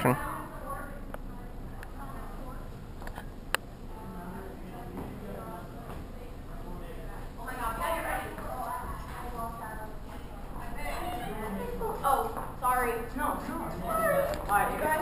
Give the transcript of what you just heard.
True. Oh, sorry. No, no. All right, you guys.